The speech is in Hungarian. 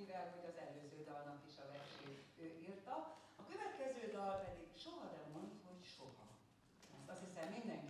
mivel hogy az előző dalnak is a versét ő írta. A következő dal pedig soha nem mond, hogy soha. Ezt azt hiszem mindenki